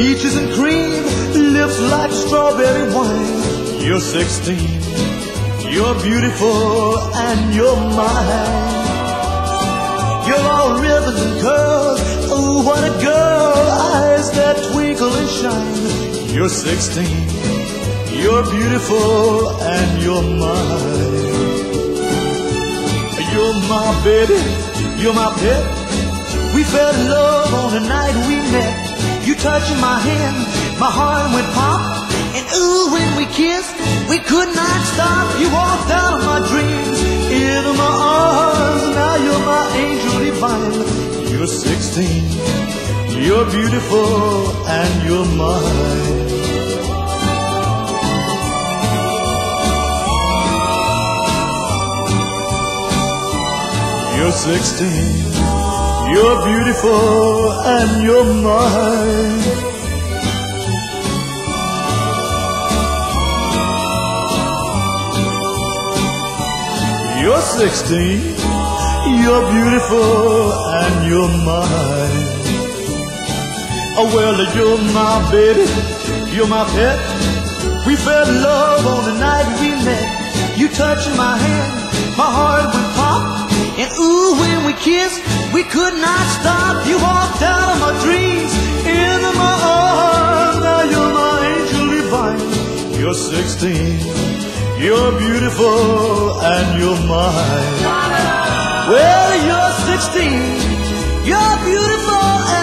peaches and cream, lips like strawberry wine. You're 16, you're beautiful and you're mine. You're all ribbons and curls, oh what a girl, eyes that twinkle and shine. You're 16, you're beautiful and you're mine. You're my baby, you're my pet. We fell in love on the night we met. Touching my hand, my heart went pop. And ooh, when we kissed, we could not stop. You walked out of my dreams, into my arms. Now you're my angel divine. You're 16, you're beautiful, and you're mine. You're 16, you're beautiful, and you're mine. You're 16, you're beautiful, and you're mine. Oh, well, you're my baby, you're my pet. We fell in love on the night we met. You touching my hand, my heart we we could not stop. You walked out of my dreams, into my arms. Now you're my angel divine. You're 16. You're beautiful and you're mine. Well, you're 16. You're beautiful.